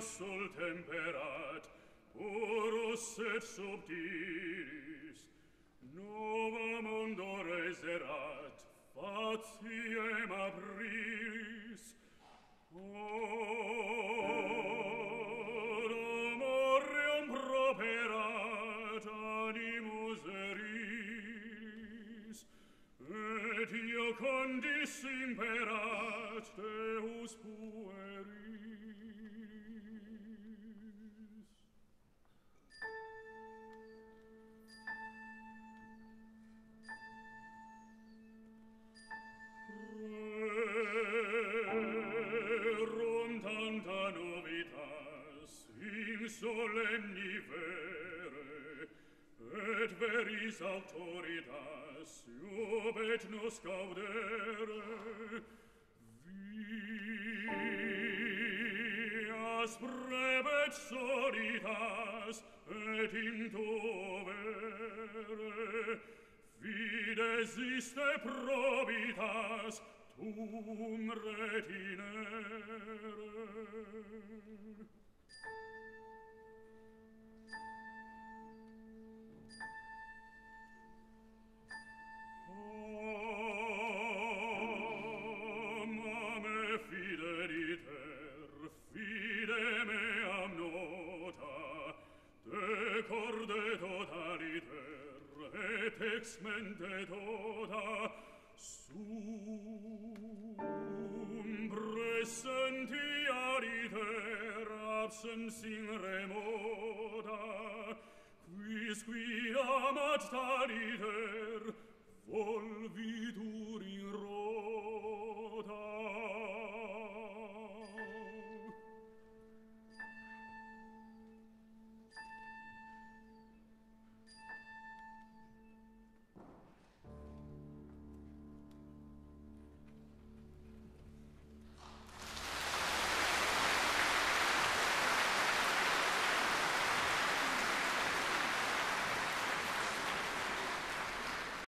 sol temperat, purus et subtilis, nova mondo reserat, fatiem abrilis. Or amorium properat animus eris, et io condis imperat Deus puer, rerum tanta novitas in solemni vere et veris autoritas iubet nos gaudere vias prebet solitas et in vere fides iste probitas cum retinere. Amame fideliter, fide me amnota, te corde totaliter, et ex mente tota, sentiariter absens in remoda, quis qui amat tariter, volvitur in roda.